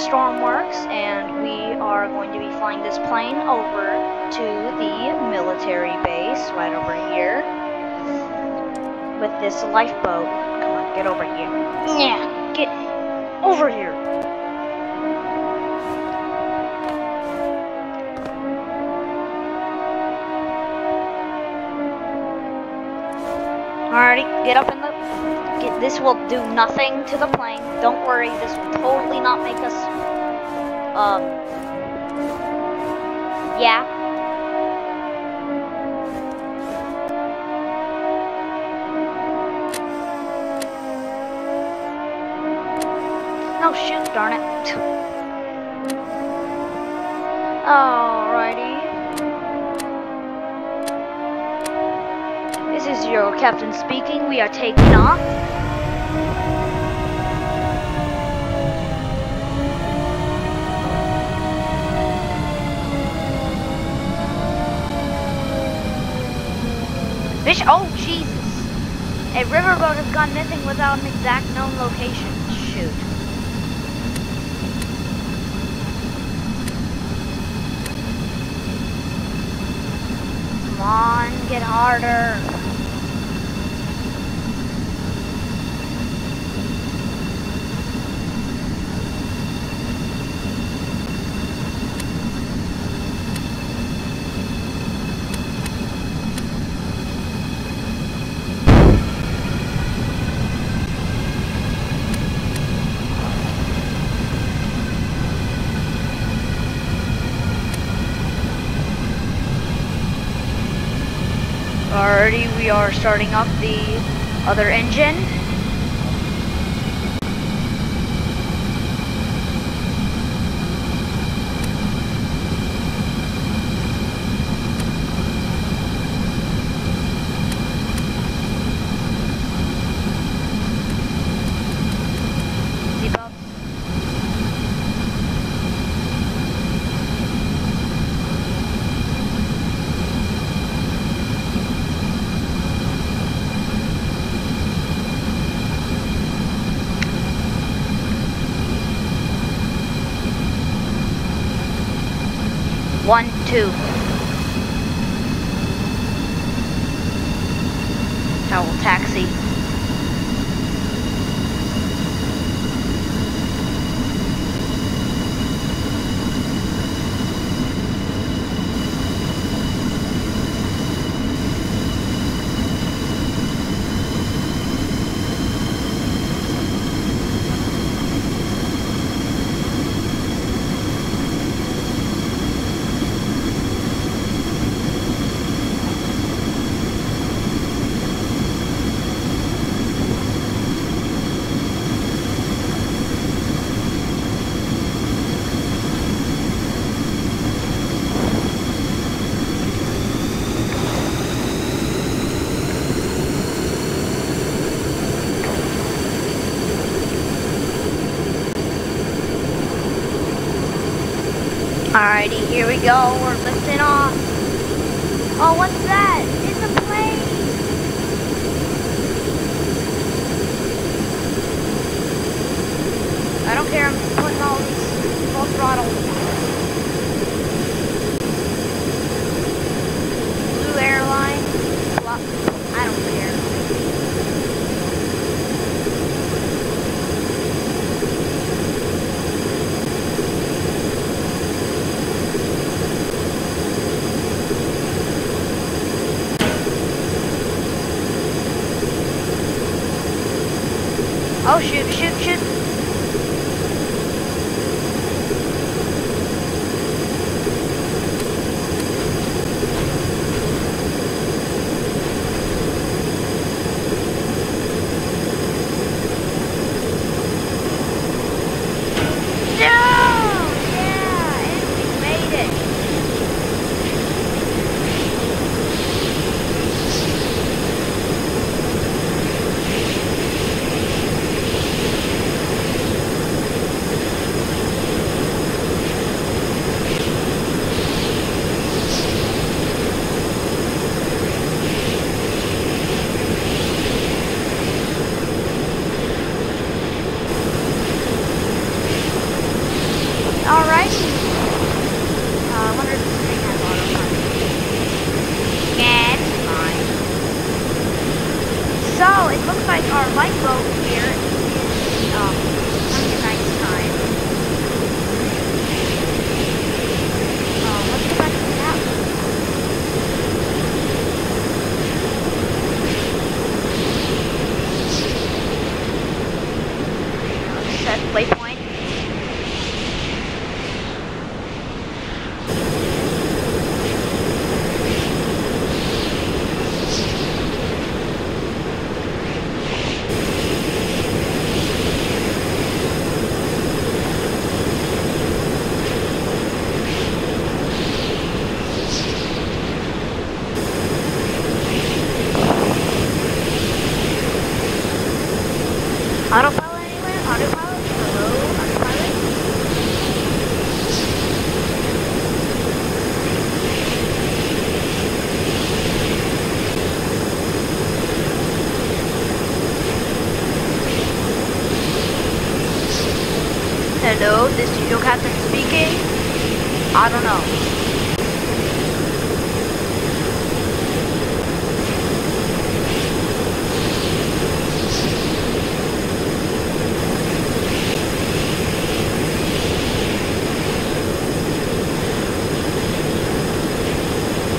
Stormworks, and we are going to be flying this plane over to the military base right over here with this lifeboat. Come on, get over here. Yeah, get over here. Alrighty, get up in the. This will do nothing to the plane. Don't worry, this will totally not make us. Um. Yeah. No, shoot, darn it. Alrighty. is your captain speaking. We are taking off. Fish. Oh, Jesus. A riverboat has gone missing without an exact known location. Shoot. Come on, get harder. Alrighty, we are starting up the other engine. One, two. Towel taxi. Alrighty, here we go. We're lifting off. Oh, what's that? It's a plane. I don't care. I'm putting all these full throttle. Blue airline. Flo- I don't care. Oh shoot, shoot, shoot.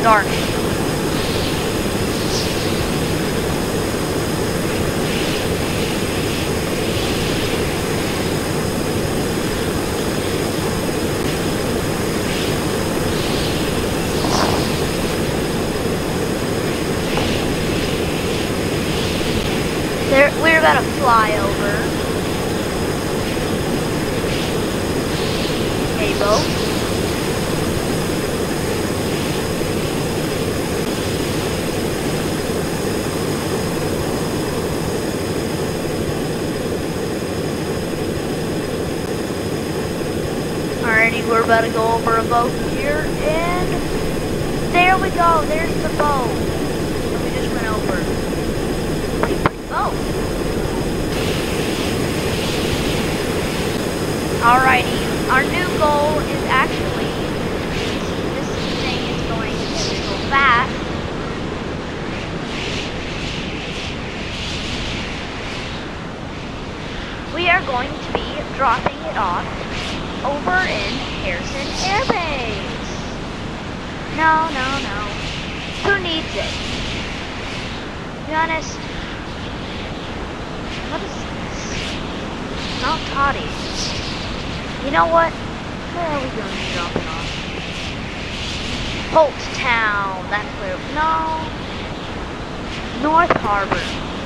Dark. There, we're about to fly over. Hey, Bo. Alrighty, we're about to go over a boat here, and there we go. There's the boat we just went over. Pretty. Alrighty, our new goal is actually this thing is going to go fast. We are going to be dropping it off over in Harrison Air Base. No, no, no. Who needs it? To be honest, what is this? Mount Toddy. You know what? Where are we going to be dropping off? Holt Town. That's where. No. North Harbor.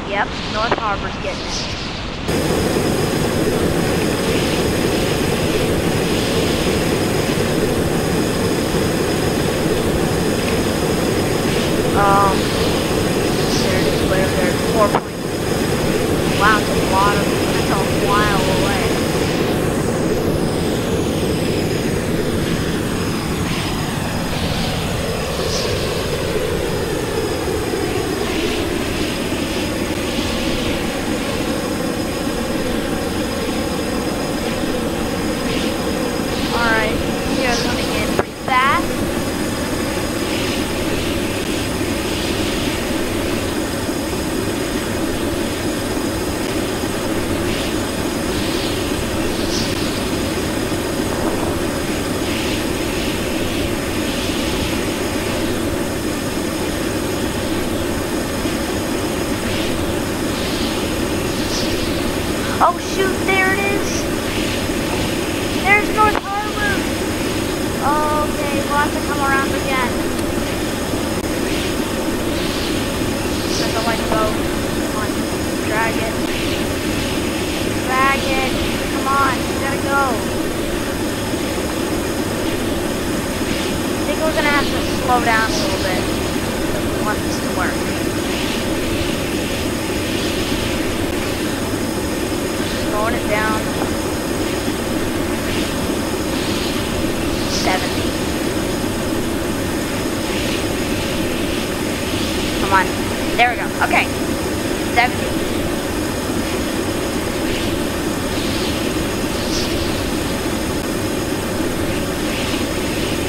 Yep, North Harbor's getting it. Um, there it is, whatever there, four point. Wow, it's a lot of, that's a while away. Alright, we are coming in pretty fast. Oh shoot, there it is! There's North Harbor! Okay, we'll have to come around again. There's a white boat. Come on, drag it. Drag it. Come on, we gotta go. I think we're gonna have to slow down a little bit we want this to work. Slowing it down. 70. Come on. There we go. Okay. 70.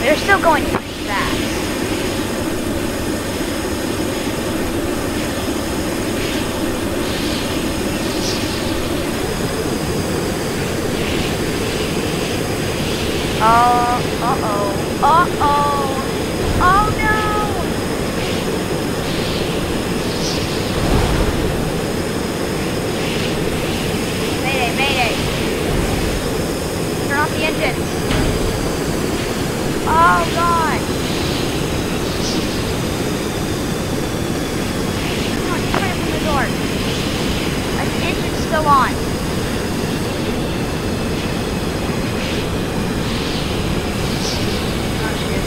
They're still going pretty fast. Uh, uh-oh. Uh-oh. Oh, no! Mayday, mayday. Turn off the engines. Oh, God. Come on, to open the door. The engine's still on. Oh, shit.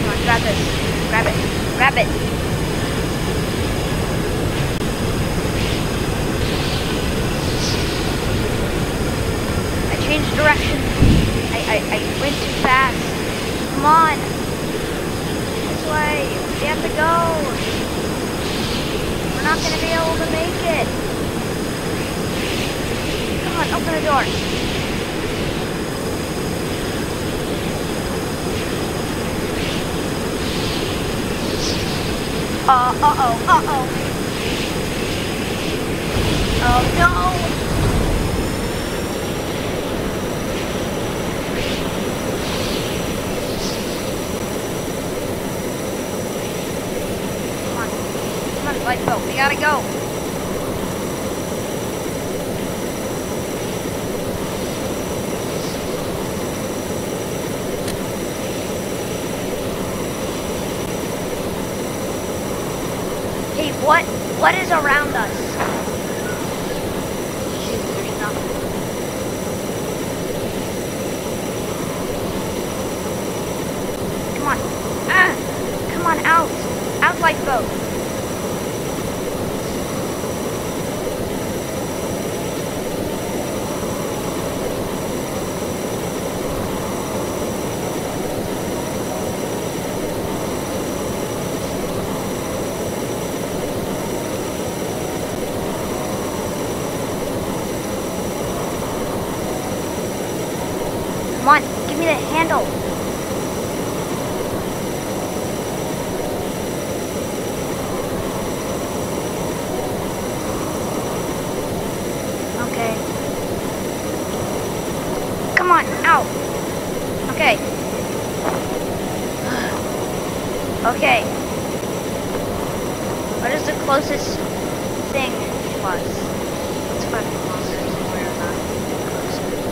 Come on, grab this. Grab it. Grab it. I changed direction. I, I, I went too fast. Come on. This way. We have to go. We're not going to be able to make it. Come door. Uh, uh-oh, uh-oh. Oh, no. Come on. Come on, lifeboat. We gotta go. What? Is around us? Come on. Ah! Come on, out. Out lifeboat. Come on, give me the handle. Okay. Come on, out. Okay. okay. What is the closest thing to us? It's five kilometers. We're not close.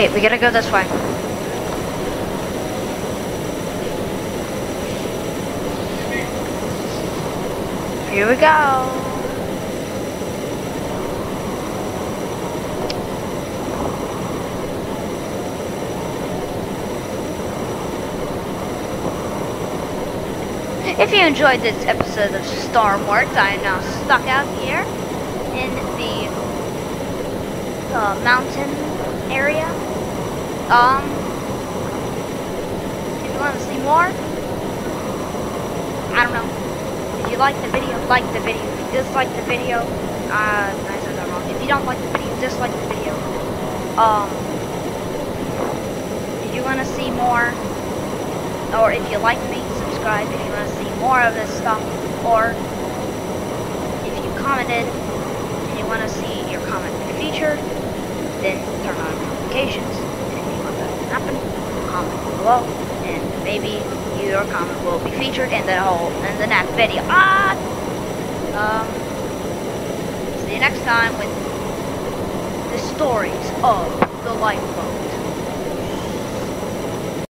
Okay, we gotta go this way. Here we go. If you enjoyed this episode of Stormworks, I am now stuck out here in the uh, mountain area. Um, if you want to see more, I don't know. If you like the video, like the video. If you dislike the video, uh, I said that wrong. If you don't like the video, dislike the video. Um, if you want to see more, or if you like me, subscribe. If you want to see more of this stuff, or if you commented and you want to see your comment featured, then turn on notifications. And if you want that to happen, comment below, and maybe your comment will be featured in the whole in the next video. Ah! Um, see you next time with the stories of the lifeboat.